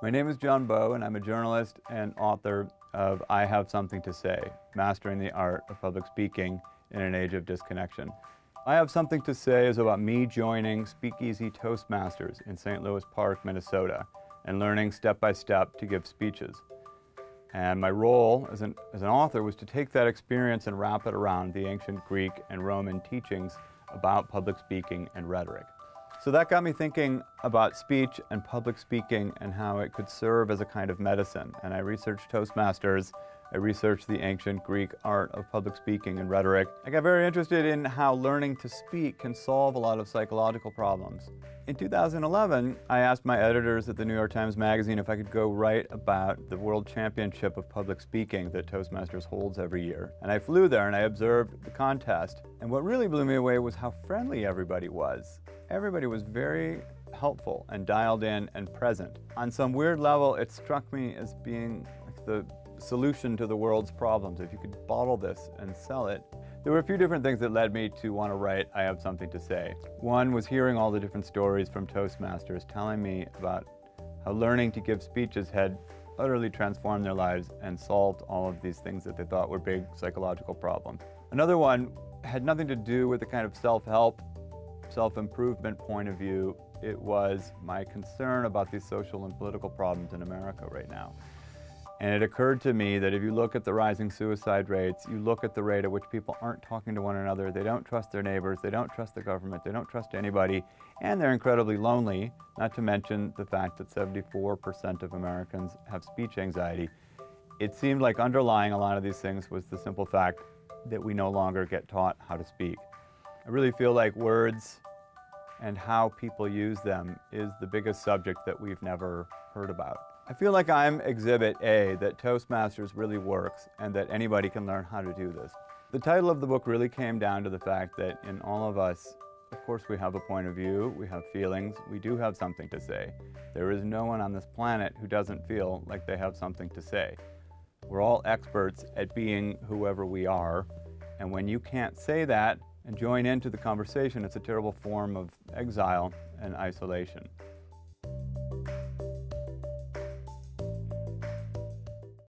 My name is John Bowe, and I'm a journalist and author of I Have Something to Say Mastering the Art of Public Speaking in an Age of Disconnection. I Have Something to Say is about me joining Speakeasy Toastmasters in St. Louis Park, Minnesota, and learning step by step to give speeches. And my role as an, as an author was to take that experience and wrap it around the ancient Greek and Roman teachings about public speaking and rhetoric. So that got me thinking about speech and public speaking and how it could serve as a kind of medicine. And I researched Toastmasters, I researched the ancient Greek art of public speaking and rhetoric. I got very interested in how learning to speak can solve a lot of psychological problems. In 2011, I asked my editors at the New York Times Magazine if I could go write about the World Championship of Public Speaking that Toastmasters holds every year. And I flew there and I observed the contest. And what really blew me away was how friendly everybody was everybody was very helpful and dialed in and present. On some weird level, it struck me as being like the solution to the world's problems. If you could bottle this and sell it, there were a few different things that led me to want to write I Have Something to Say. One was hearing all the different stories from Toastmasters telling me about how learning to give speeches had utterly transformed their lives and solved all of these things that they thought were big psychological problems. Another one had nothing to do with the kind of self-help self-improvement point of view, it was my concern about these social and political problems in America right now. And it occurred to me that if you look at the rising suicide rates, you look at the rate at which people aren't talking to one another, they don't trust their neighbors, they don't trust the government, they don't trust anybody, and they're incredibly lonely, not to mention the fact that 74% of Americans have speech anxiety. It seemed like underlying a lot of these things was the simple fact that we no longer get taught how to speak. I really feel like words and how people use them is the biggest subject that we've never heard about. I feel like I'm exhibit A, that Toastmasters really works and that anybody can learn how to do this. The title of the book really came down to the fact that in all of us, of course we have a point of view, we have feelings, we do have something to say. There is no one on this planet who doesn't feel like they have something to say. We're all experts at being whoever we are, and when you can't say that, and join into the conversation, it's a terrible form of exile and isolation.